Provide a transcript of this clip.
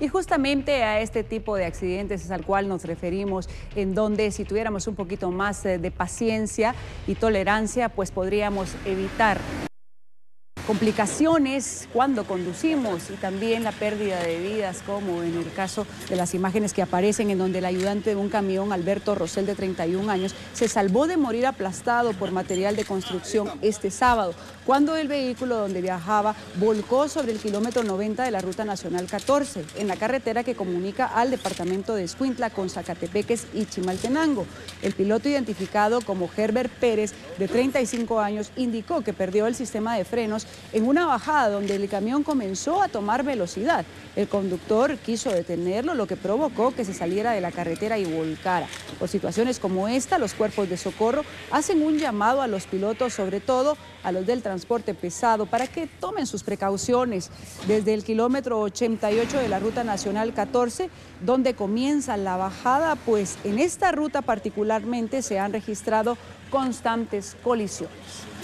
Y justamente a este tipo de accidentes es al cual nos referimos, en donde si tuviéramos un poquito más eh, de paciencia y tolerancia, pues podríamos evitar complicaciones cuando conducimos y también la pérdida de vidas, como en el caso de las imágenes que aparecen en donde el ayudante de un camión, Alberto Rosel, de 31 años, se salvó de morir aplastado por material de construcción este sábado, cuando el vehículo donde viajaba volcó sobre el kilómetro 90 de la Ruta Nacional 14, en la carretera que comunica al departamento de Escuintla con Zacatepeques y Chimaltenango. El piloto identificado como Herbert Pérez, de 35 años, indicó que perdió el sistema de frenos en una bajada donde el camión comenzó a tomar velocidad. El conductor quiso detenerlo, lo que provocó que se saliera de la carretera y volcara. Por situaciones como esta, los cuerpos de socorro hacen un llamado a los pilotos, sobre todo a los del transporte pesado, para que tomen sus precauciones desde el kilómetro 88 de la Ruta Nacional 14, donde comienza la bajada, pues en esta ruta particularmente se han registrado constantes colisiones.